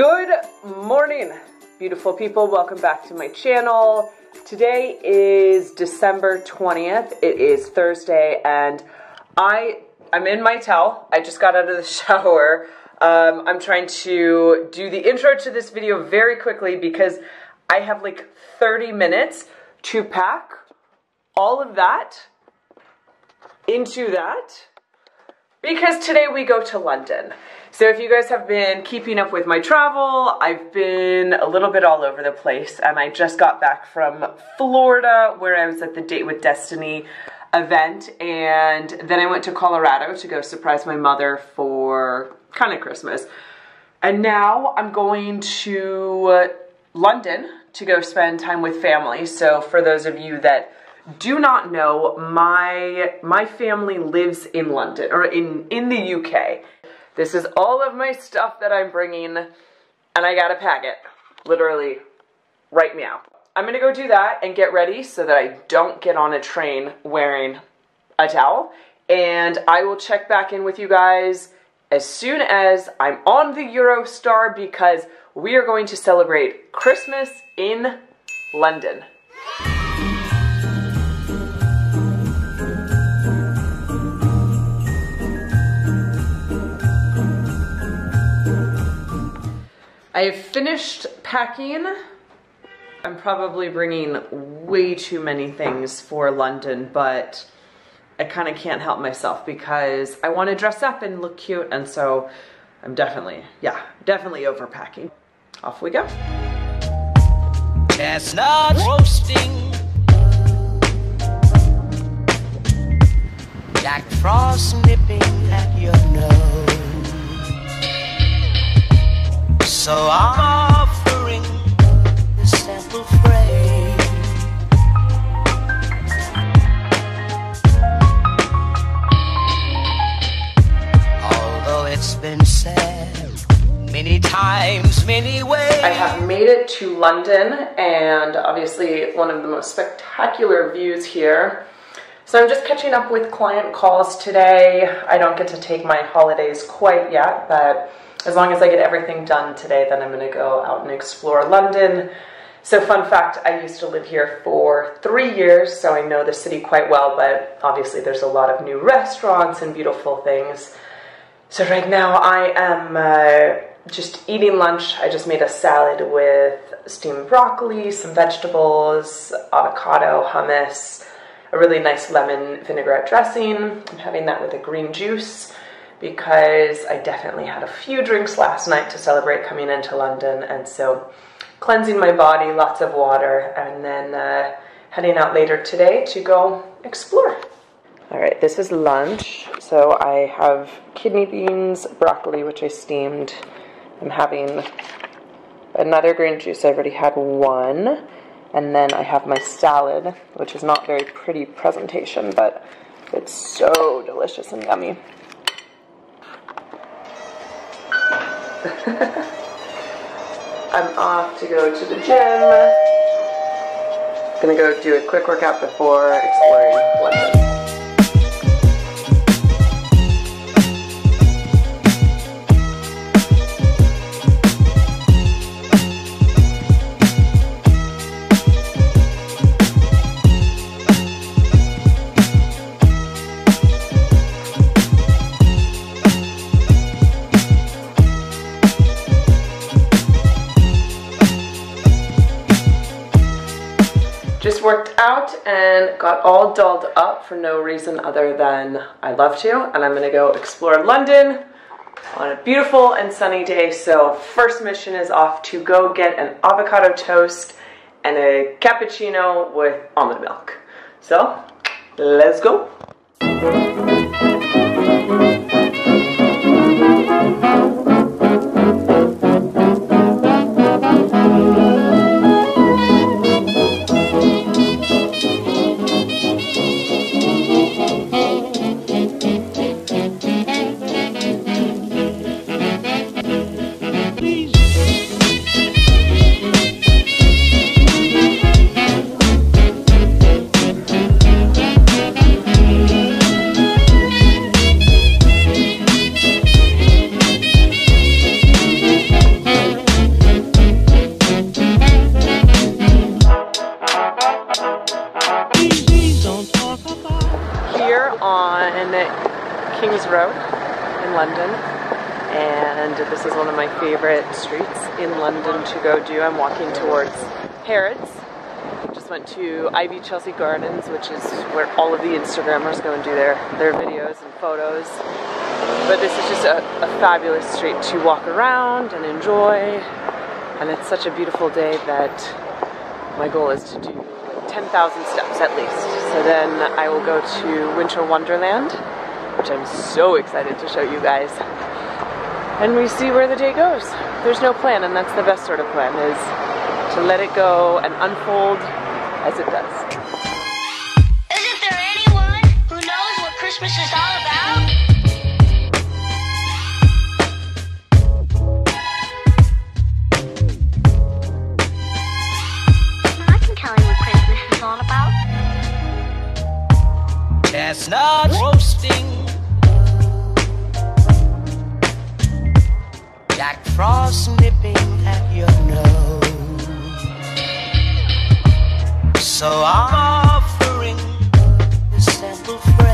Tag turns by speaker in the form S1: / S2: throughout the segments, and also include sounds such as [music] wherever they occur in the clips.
S1: Good morning, beautiful people. Welcome back to my channel. Today is December 20th. It is Thursday, and I I'm in my towel. I just got out of the [laughs] shower. Um, I'm trying to do the intro to this video very quickly because I have like 30 minutes to pack all of that into that because today we go to London. So if you guys have been keeping up with my travel, I've been a little bit all over the place and I just got back from Florida where I was at the Date with Destiny event and then I went to Colorado to go surprise my mother for kind of Christmas. And now I'm going to London to go spend time with family. So for those of you that do not know, my my family lives in London or in in the UK. This is all of my stuff that I'm bringing and I got to pack it. Literally right now. I'm to go do that and get ready so that I don't get on a train wearing a towel and I will check back in with you guys as soon as I'm on the Eurostar because we are going to celebrate Christmas in London. I have finished packing. I'm probably bringing way too many things for London, but I kind of can't help myself because I want to dress up and look cute, and so I'm definitely, yeah, definitely overpacking. Off we go. Chestnut roasting. Jack Frost nipping at your nose. So I'm offering this simple phrase. Although it's been said many times, many ways. I have made it to London and obviously one of the most spectacular views here. So I'm just catching up with client calls today. I don't get to take my holidays quite yet, but as long as I get everything done today, then I'm going to go out and explore London. So, fun fact I used to live here for three years, so I know the city quite well, but obviously there's a lot of new restaurants and beautiful things. So, right now I am uh, just eating lunch. I just made a salad with steamed broccoli, some vegetables, avocado, hummus, a really nice lemon vinaigrette dressing. I'm having that with a green juice because I definitely had a few drinks last night to celebrate coming into London, and so cleansing my body, lots of water, and then uh, heading out later today to go explore. All right, this is lunch. So I have kidney beans, broccoli, which I steamed. I'm having another green juice. I've already had one. And then I have my salad, which is not very pretty presentation, but it's so delicious and yummy. [laughs] I'm off to go to the gym. Gonna go do a quick workout before exploring London. Just worked out and got all dolled up for no reason other than I love to. And I'm gonna go explore London on a beautiful and sunny day. So first mission is off to go get an avocado toast and a cappuccino with almond milk. So let's go. Walking towards Harrods. Just went to Ivy Chelsea Gardens, which is where all of the Instagrammers go and do their, their videos and photos. But this is just a, a fabulous street to walk around and enjoy. And it's such a beautiful day that my goal is to do 10,000 steps at least. So then I will go to Winter Wonderland, which I'm so excited to show you guys. And we see where the day goes. There's no plan, and that's the best sort of plan, is to let it go and unfold as it does.
S2: Isn't there anyone who knows what Christmas is all about? I can tell you what Christmas is all about.
S3: Chestnuts roasting. Jack Frost nipping at your nose. So I'm offering a simple phrase.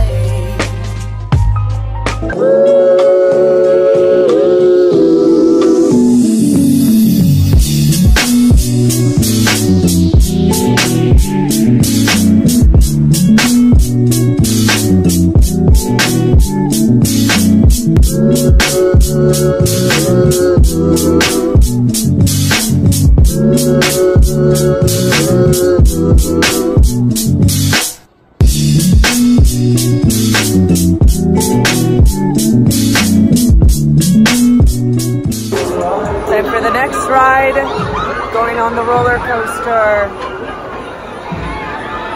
S1: Going on the roller coaster.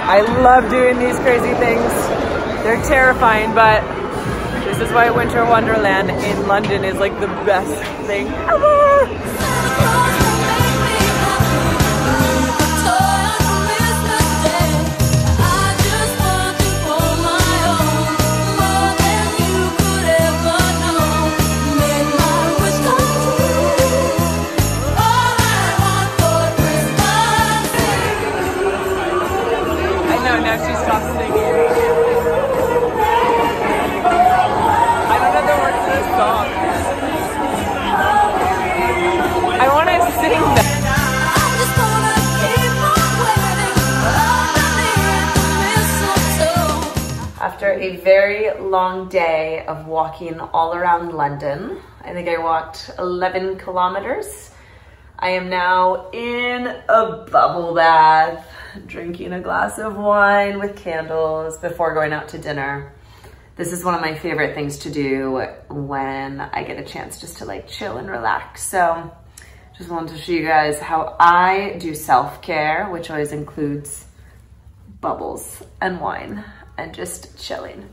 S1: I love doing these crazy things. They're terrifying, but this is why Winter Wonderland in London is like the best thing ever. Walking all around London, I think I walked 11 kilometers. I am now in a bubble bath, drinking a glass of wine with candles before going out to dinner. This is one of my favorite things to do when I get a chance just to like chill and relax. So just wanted to show you guys how I do self-care, which always includes bubbles and wine and just chilling.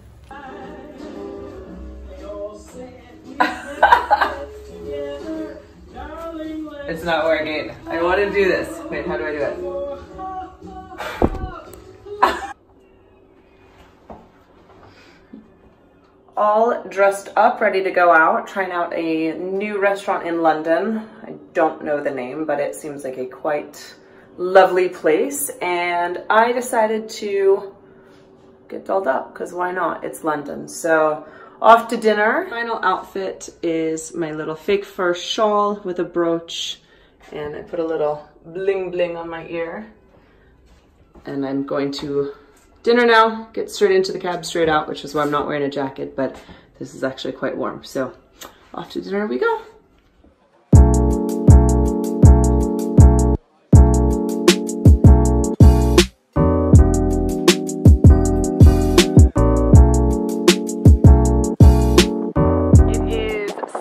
S1: It's not working. I want to do this. Wait, how do I do it? [laughs] All dressed up, ready to go out, trying out a new restaurant in London. I don't know the name, but it seems like a quite lovely place. And I decided to get dolled up because why not? It's London. So off to dinner. Final outfit is my little fake fur shawl with a brooch and I put a little bling bling on my ear. And I'm going to dinner now, get straight into the cab, straight out, which is why I'm not wearing a jacket, but this is actually quite warm. So off to dinner we go.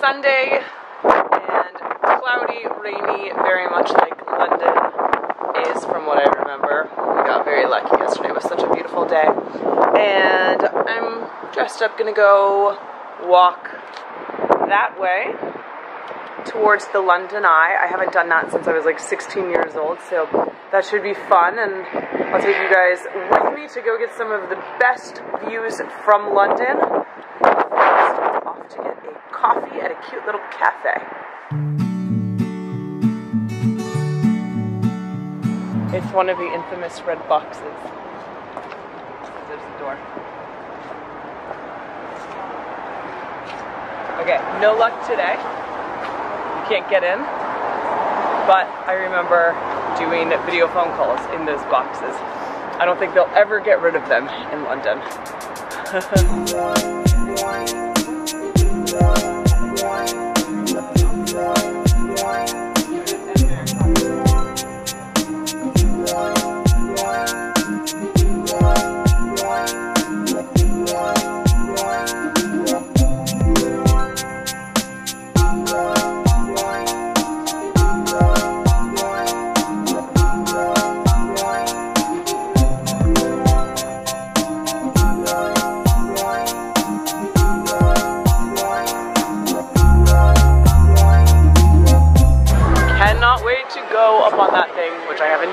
S1: Sunday and cloudy, rainy, very much like London is from what I remember. We got very lucky yesterday. It was such a beautiful day. And I'm dressed up, gonna go walk that way towards the London Eye. I haven't done that since I was like 16 years old, so that should be fun. And I'll take you guys with me to go get some of the best views from London. First, off to get a coffee at a cute little cafe. It's one of the infamous red boxes. There's the door. Okay, no luck today. You can't get in. But I remember doing video phone calls in those boxes. I don't think they'll ever get rid of them in London. [laughs]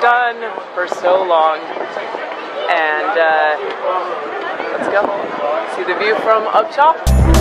S1: done for so long. And uh, let's go. See the view from up top.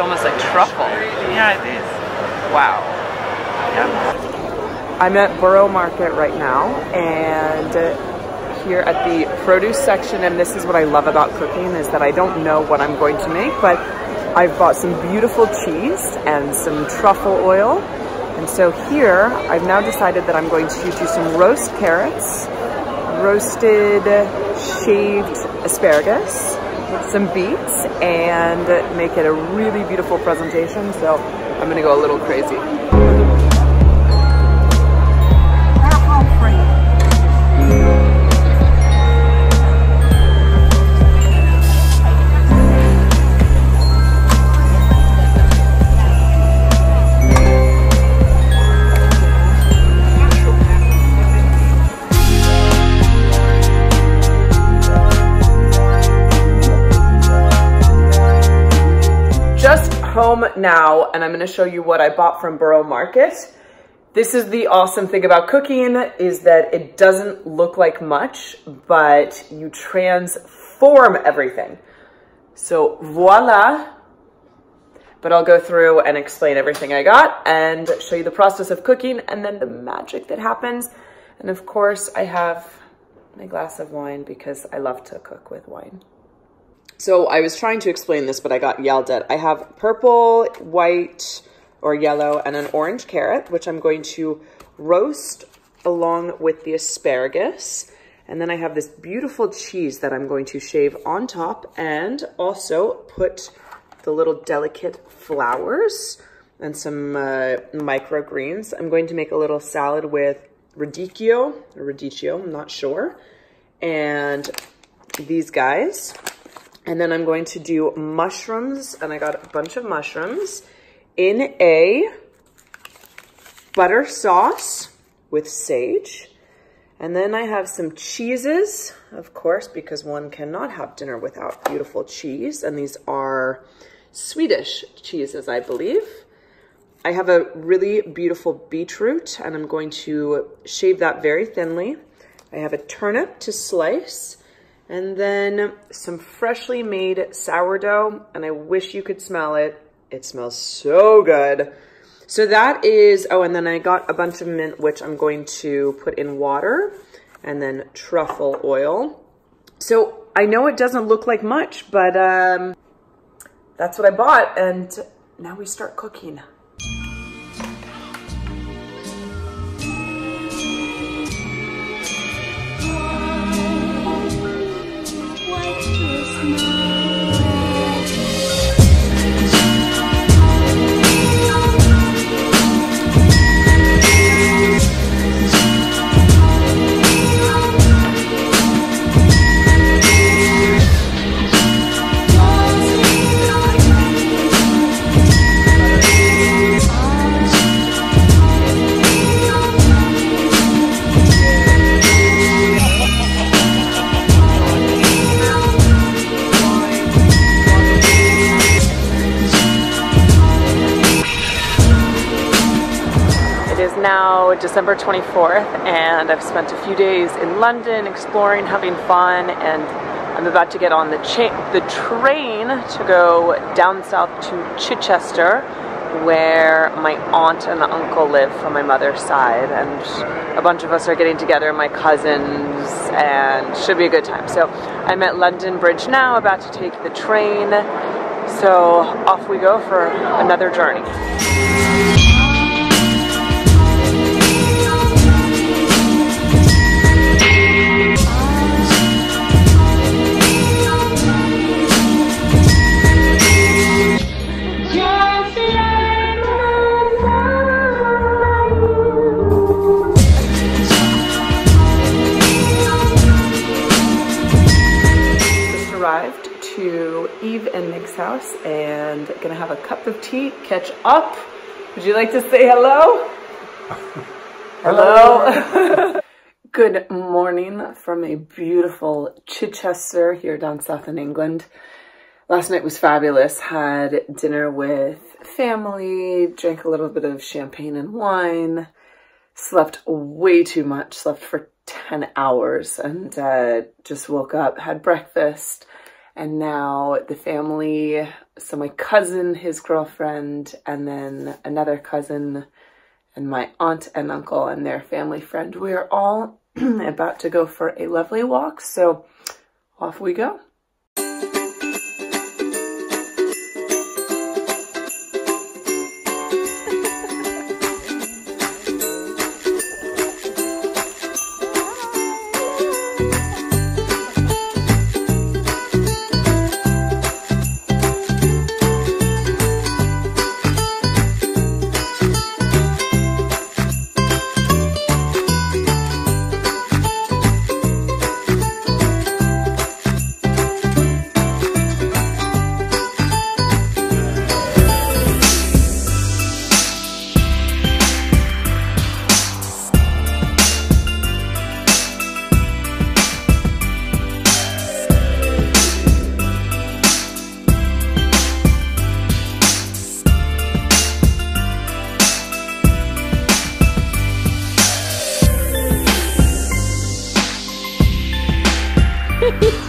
S1: Almost like truffle.
S4: Yeah, it is.
S1: Wow.
S4: Yeah.
S1: I'm at Borough Market right now and uh, here at the produce section and this is what I love about cooking is that I don't know what I'm going to make but I've bought some beautiful cheese and some truffle oil and so here I've now decided that I'm going to do some roast carrots, roasted shaved asparagus, some beets and make it a really beautiful presentation so I'm gonna go a little crazy. Now and I'm gonna show you what I bought from Borough Market. This is the awesome thing about cooking is that it doesn't look like much, but you transform everything. So voila. But I'll go through and explain everything I got and show you the process of cooking and then the magic that happens. And of course I have my glass of wine because I love to cook with wine. So I was trying to explain this, but I got yelled at. I have purple, white, or yellow, and an orange carrot, which I'm going to roast along with the asparagus. And then I have this beautiful cheese that I'm going to shave on top and also put the little delicate flowers and some uh, microgreens. I'm going to make a little salad with radicchio, radicchio, I'm not sure. And these guys. And then I'm going to do mushrooms, and I got a bunch of mushrooms in a butter sauce with sage. And then I have some cheeses, of course, because one cannot have dinner without beautiful cheese. And these are Swedish cheeses, I believe. I have a really beautiful beetroot, and I'm going to shave that very thinly. I have a turnip to slice. And then some freshly made sourdough, and I wish you could smell it. It smells so good. So that is, oh, and then I got a bunch of mint, which I'm going to put in water, and then truffle oil. So I know it doesn't look like much, but um, that's what I bought, and now we start cooking. December 24th, and I've spent a few days in London exploring, having fun, and I'm about to get on the the train to go down south to Chichester, where my aunt and uncle live from my mother's side, and a bunch of us are getting together, my cousins, and should be a good time. So I'm at London Bridge now, about to take the train. So off we go for another journey. Catch up. Would you like to say hello? [laughs] hello. [laughs] Good morning from a beautiful Chichester here down south in England. Last night was fabulous. Had dinner with family, drank a little bit of champagne and wine, slept way too much, slept for 10 hours, and uh, just woke up, had breakfast, and now the family so my cousin, his girlfriend, and then another cousin, and my aunt and uncle, and their family friend. We are all [clears throat] about to go for a lovely walk, so off we go. Okay.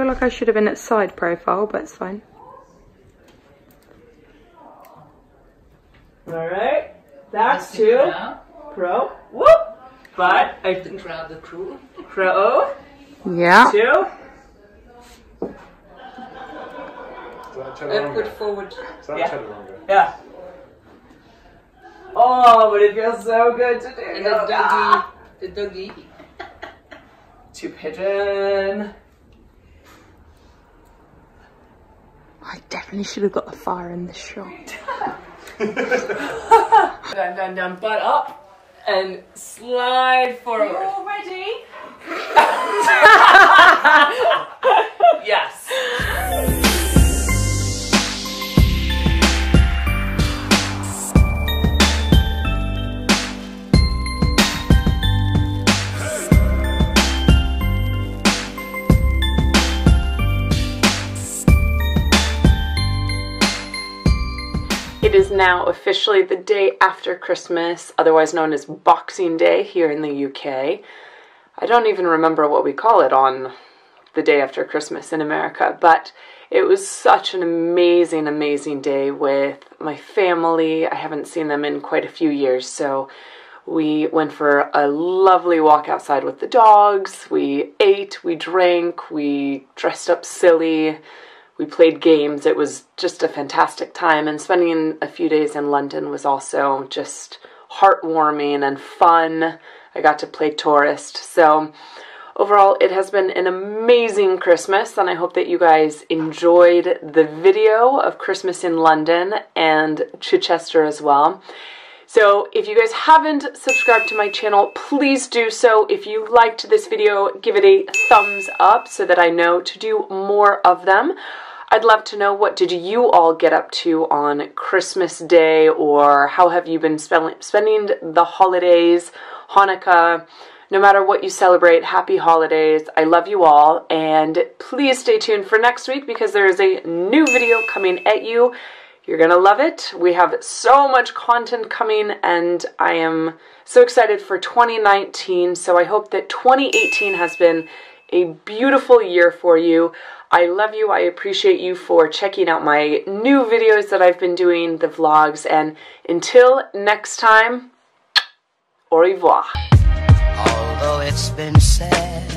S4: Feel like I should have been at side profile, but it's fine.
S1: All right. That's two. Pro. Whoop. But I
S5: crowd the crew.
S1: crow.
S4: Yeah.
S1: Two.
S5: And put forward.
S1: Yeah. Yeah. Oh, but it feels so good to do.
S5: And the doggy. The doggy.
S1: Two pigeon.
S4: I definitely should have got the fire in this shot. [laughs]
S1: Down, down, down, butt up, and slide forward.
S6: all ready? [laughs]
S1: Yes. Is now officially the day after Christmas, otherwise known as Boxing Day here in the UK. I don't even remember what we call it on the day after Christmas in America, but it was such an amazing, amazing day with my family. I haven't seen them in quite a few years, so we went for a lovely walk outside with the dogs. We ate, we drank, we dressed up silly, we played games. It was just a fantastic time, and spending a few days in London was also just heartwarming and fun. I got to play tourist. So, overall, it has been an amazing Christmas, and I hope that you guys enjoyed the video of Christmas in London and Chichester as well. So if you guys haven't subscribed to my channel, please do so. If you liked this video, give it a thumbs up so that I know to do more of them. I'd love to know what did you all get up to on Christmas Day or how have you been spend- spending the holidays, Hanukkah, no matter what you celebrate, happy holidays. I love you all and please stay tuned for next week because there is a new video coming at you. You're going to love it. We have so much content coming and I am so excited for 2019. So I hope that 2018 has been a beautiful year for you. I love you. I appreciate you for checking out my new videos that I've been doing, the vlogs. And until next time, au revoir.
S3: Although it's been said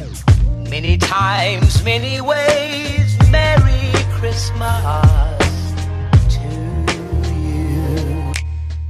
S3: many times, many ways, Merry Christmas.